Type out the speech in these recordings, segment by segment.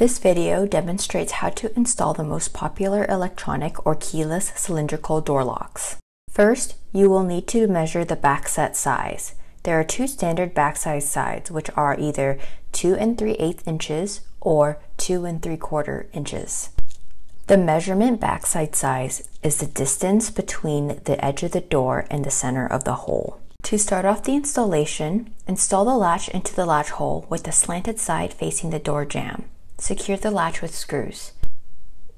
This video demonstrates how to install the most popular electronic or keyless cylindrical door locks. First, you will need to measure the backset size. There are two standard backset sides, which are either 2 and 3 8 inches or 2 and 3 quarter inches. The measurement backset size is the distance between the edge of the door and the center of the hole. To start off the installation, install the latch into the latch hole with the slanted side facing the door jamb. Secure the latch with screws.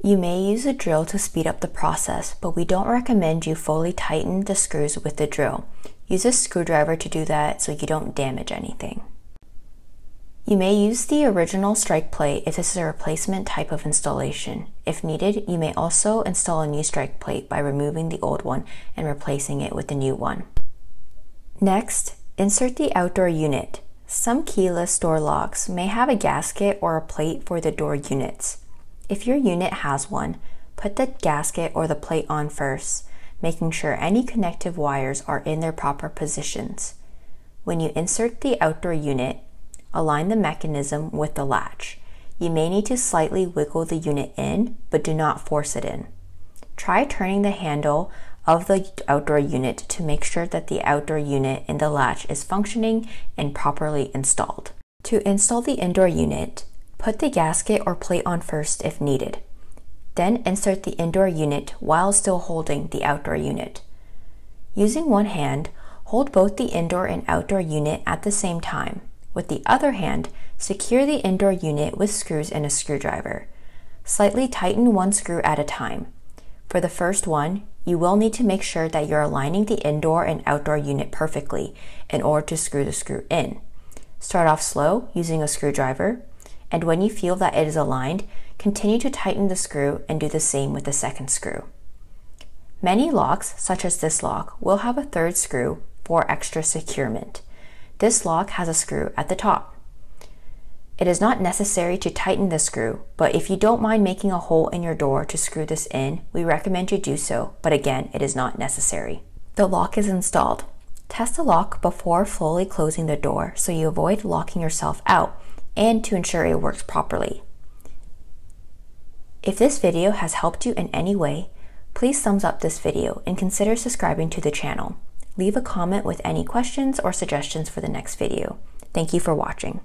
You may use a drill to speed up the process, but we don't recommend you fully tighten the screws with the drill. Use a screwdriver to do that so you don't damage anything. You may use the original strike plate if this is a replacement type of installation. If needed, you may also install a new strike plate by removing the old one and replacing it with the new one. Next, insert the outdoor unit. Some keyless door locks may have a gasket or a plate for the door units. If your unit has one, put the gasket or the plate on first, making sure any connective wires are in their proper positions. When you insert the outdoor unit, align the mechanism with the latch. You may need to slightly wiggle the unit in, but do not force it in. Try turning the handle of the outdoor unit to make sure that the outdoor unit in the latch is functioning and properly installed. To install the indoor unit, put the gasket or plate on first if needed. Then insert the indoor unit while still holding the outdoor unit. Using one hand, hold both the indoor and outdoor unit at the same time. With the other hand, secure the indoor unit with screws and a screwdriver. Slightly tighten one screw at a time. For the first one, you will need to make sure that you're aligning the indoor and outdoor unit perfectly in order to screw the screw in. Start off slow using a screwdriver, and when you feel that it is aligned, continue to tighten the screw and do the same with the second screw. Many locks, such as this lock, will have a third screw for extra securement. This lock has a screw at the top. It is not necessary to tighten the screw, but if you don't mind making a hole in your door to screw this in, we recommend you do so, but again, it is not necessary. The lock is installed. Test the lock before fully closing the door so you avoid locking yourself out and to ensure it works properly. If this video has helped you in any way, please thumbs up this video and consider subscribing to the channel. Leave a comment with any questions or suggestions for the next video. Thank you for watching.